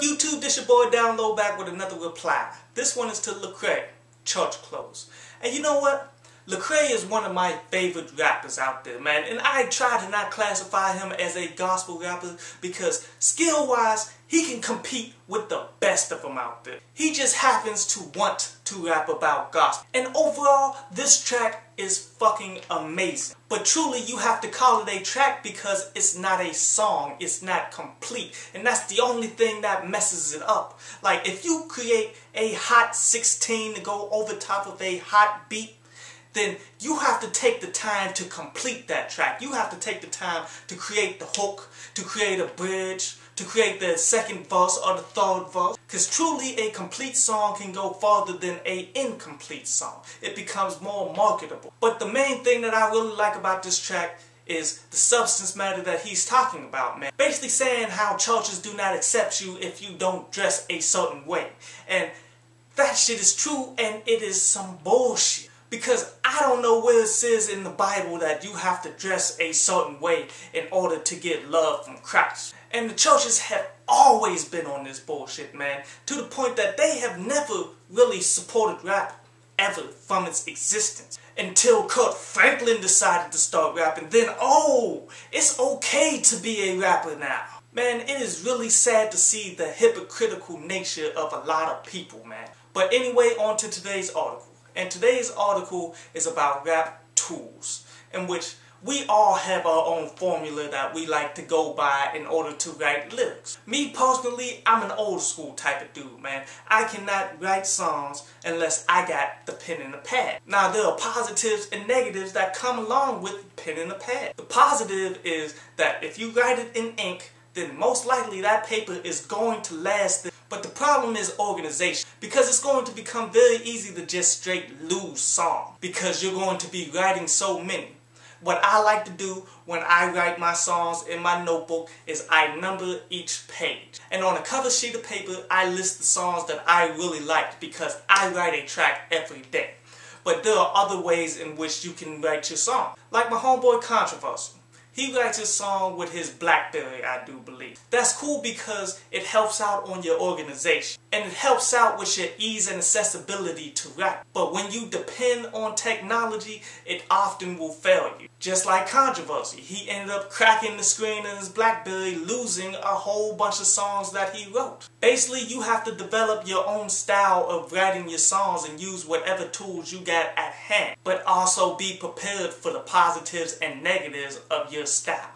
YouTube? This your boy Down Low back with another reply. This one is to Lecrae, Church Clothes. And you know what? Lecrae is one of my favorite rappers out there, man. And I try to not classify him as a gospel rapper because skill-wise, he can compete with the best of them out there. He just happens to want to rap about gospel. And overall, this track is fucking amazing. But truly, you have to call it a track because it's not a song. It's not complete. And that's the only thing that messes it up. Like, if you create a hot 16 to go over top of a hot beat, then you have to take the time to complete that track. You have to take the time to create the hook, to create a bridge, to create the second verse or the third verse. Because truly a complete song can go farther than a incomplete song. It becomes more marketable. But the main thing that I really like about this track is the substance matter that he's talking about, man. Basically saying how churches do not accept you if you don't dress a certain way. And that shit is true and it is some bullshit. Because I don't know where it says in the Bible that you have to dress a certain way in order to get love from Christ. And the churches have always been on this bullshit, man. To the point that they have never really supported rap ever from its existence. Until Kirk Franklin decided to start rapping. Then, oh, it's okay to be a rapper now. Man, it is really sad to see the hypocritical nature of a lot of people, man. But anyway, on to today's article. And today's article is about rap tools, in which we all have our own formula that we like to go by in order to write lyrics. Me personally, I'm an old school type of dude, man. I cannot write songs unless I got the pen and the pad. Now, there are positives and negatives that come along with pen and the pad. The positive is that if you write it in ink, then most likely that paper is going to last but the problem is organization. Because it's going to become very easy to just straight lose song. Because you're going to be writing so many. What I like to do when I write my songs in my notebook is I number each page. And on a cover sheet of paper, I list the songs that I really liked because I write a track every day. But there are other ways in which you can write your song. Like my homeboy Controversy. He writes his song with his Blackberry, I do believe. That's cool because it helps out on your organization. And it helps out with your ease and accessibility to rap. But when you depend on technology, it often will fail you. Just like Controversy, he ended up cracking the screen in his Blackberry, losing a whole bunch of songs that he wrote. Basically, you have to develop your own style of writing your songs and use whatever tools you got at hand. But also be prepared for the positives and negatives of your style.